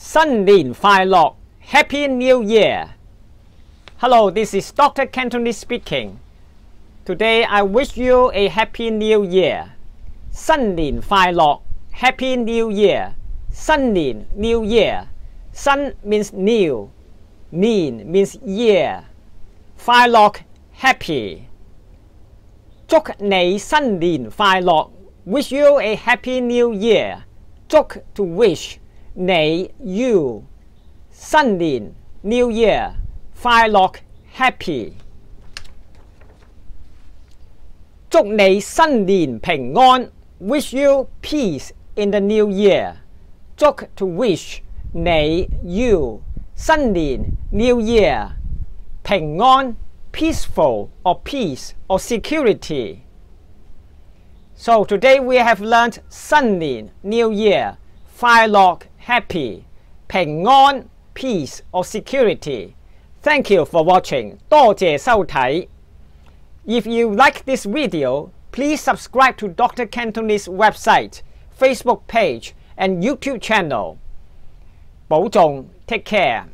新年快乐，Happy New Year! Hello, this is Dr. Cantonese speaking. Today I wish you a Happy New Year. 新年快乐，Happy New Year. 新年 New Year. 新 means new. 年 means year. 快乐 happy. 祝你新年快乐，Wish you a Happy New Year. 祝 to wish. 你 you 新年 New Year 快乐 Happy，祝你新年平安，Wish you peace in the New Year。祝 to wish 你 you 新年 New Year 平安 peaceful or peace or security。So today we have learned 新年 New Year 快乐 happy 平安 peace or security. Thank you for watching. 多谢收睇。If you like this video, please subscribe to Dr. Cantonese website, Facebook page, and YouTube channel. 保重，take care.